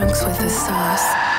trunks with the sauce.